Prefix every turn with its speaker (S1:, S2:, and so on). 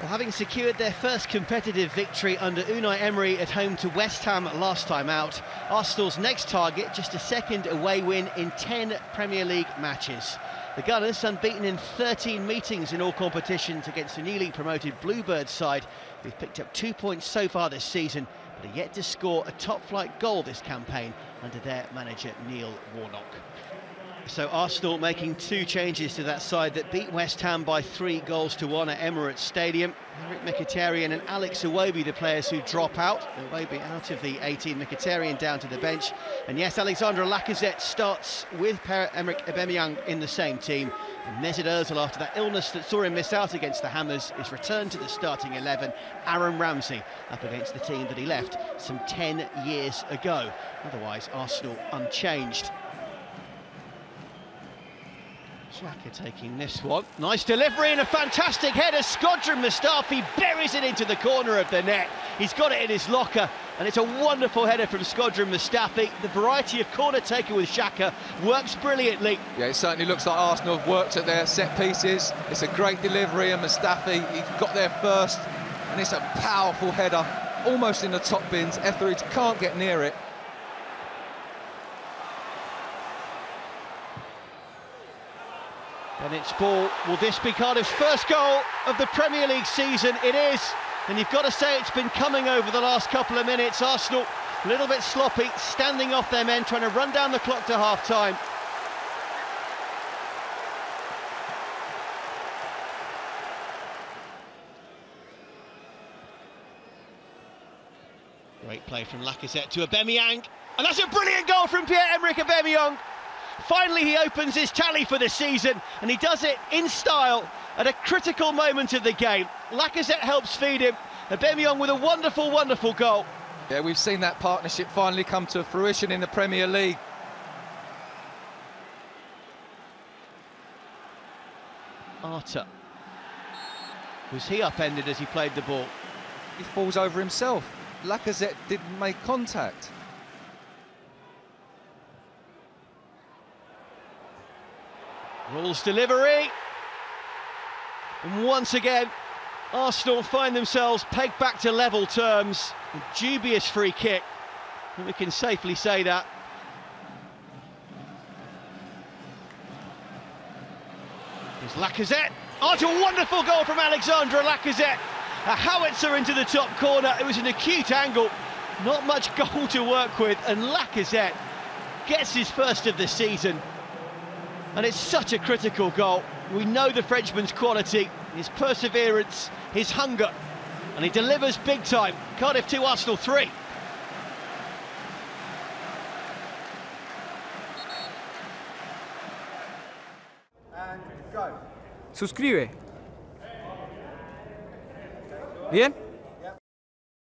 S1: Well, having secured their first competitive victory under Unai Emery at home to West Ham last time out, Arsenal's next target just a second away win in 10 Premier League matches. The Gunners, unbeaten in 13 meetings in all competitions against the newly promoted Bluebirds side, who've picked up two points so far this season, but are yet to score a top-flight goal this campaign under their manager Neil Warnock. So Arsenal making two changes to that side that beat West Ham by three goals to one at Emirates Stadium. Henrikh Mkhitaryan and Alex Iwobi, the players who drop out. Iwobi out of the 18, Mkhitaryan down to the bench. And yes, Alexandre Lacazette starts with Pierre-Emerick Aubameyang in the same team. And Mesut Ozil, after that illness that saw him miss out against the Hammers, is returned to the starting 11. Aaron Ramsey up against the team that he left some 10 years ago. Otherwise, Arsenal unchanged. Xhaka taking this one. Nice delivery and a fantastic header. Shkodran Mustafi buries it into the corner of the net. He's got it in his locker, and it's a wonderful header from Shkodran Mustafi. The variety of corner taken with Xhaka works brilliantly.
S2: Yeah, it certainly looks like Arsenal have worked at their set pieces. It's a great delivery, and Mustafi, he got there first, and it's a powerful header, almost in the top bins. Etheridge can't get near it.
S1: Bennett's ball. Will this be Cardiff's first goal of the Premier League season? It is. And you've got to say it's been coming over the last couple of minutes. Arsenal a little bit sloppy, standing off their men, trying to run down the clock to half time. Great play from Lacazette to Aubameyang. And that's a brilliant goal from Pierre-Emerick Aubameyang. Finally, he opens his tally for the season, and he does it in style at a critical moment of the game. Lacazette helps feed him. Aubameyang with a wonderful, wonderful goal.
S2: Yeah, we've seen that partnership finally come to fruition in the Premier League.
S1: Arter. Was he upended as he played the ball?
S2: He falls over himself. Lacazette didn't make contact.
S1: Ralls' delivery. And once again, Arsenal find themselves pegged back to level terms. A dubious free kick. And we can safely say that. Here's Lacazette. Oh, it's a wonderful goal from Alexandre Lacazette. A howitzer into the top corner. It was an acute angle. Not much goal to work with. And Lacazette gets his first of the season and it's such a critical goal. We know the Frenchman's quality, his perseverance, his hunger, and he delivers big time. Cardiff 2, Arsenal 3.
S3: Suscribe. Bien.